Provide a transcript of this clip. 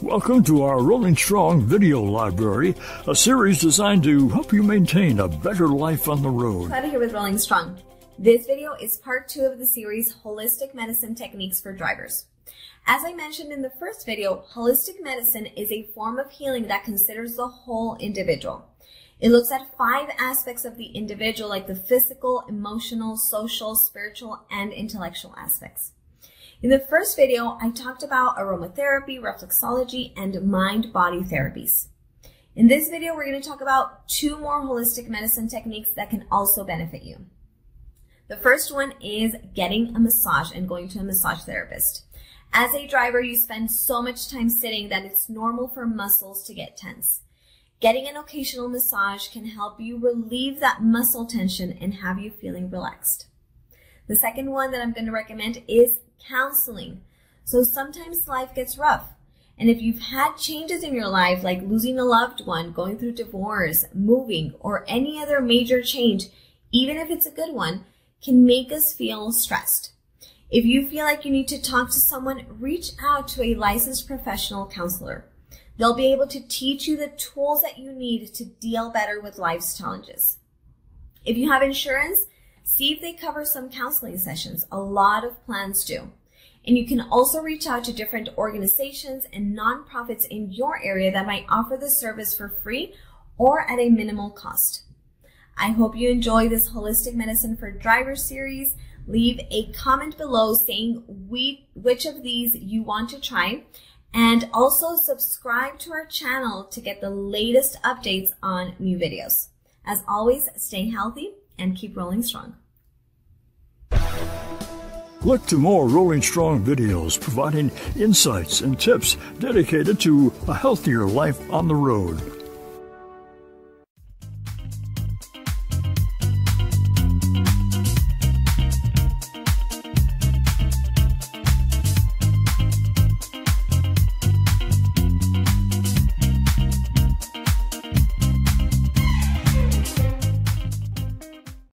Welcome to our Rolling Strong video library, a series designed to help you maintain a better life on the road. Clara here with Rolling Strong. This video is part two of the series Holistic Medicine Techniques for Drivers. As I mentioned in the first video, holistic medicine is a form of healing that considers the whole individual. It looks at five aspects of the individual like the physical, emotional, social, spiritual, and intellectual aspects. In the first video, I talked about aromatherapy, reflexology, and mind-body therapies. In this video, we're going to talk about two more holistic medicine techniques that can also benefit you. The first one is getting a massage and going to a massage therapist. As a driver, you spend so much time sitting that it's normal for muscles to get tense. Getting an occasional massage can help you relieve that muscle tension and have you feeling relaxed. The second one that I'm going to recommend is counseling. So sometimes life gets rough. And if you've had changes in your life, like losing a loved one, going through divorce, moving, or any other major change, even if it's a good one, can make us feel stressed. If you feel like you need to talk to someone, reach out to a licensed professional counselor. They'll be able to teach you the tools that you need to deal better with life's challenges. If you have insurance, see if they cover some counseling sessions. A lot of plans do. And you can also reach out to different organizations and nonprofits in your area that might offer the service for free or at a minimal cost. I hope you enjoy this Holistic Medicine for Drivers series leave a comment below saying we, which of these you want to try. And also subscribe to our channel to get the latest updates on new videos. As always, stay healthy and keep rolling strong. Look to more Rolling Strong videos providing insights and tips dedicated to a healthier life on the road.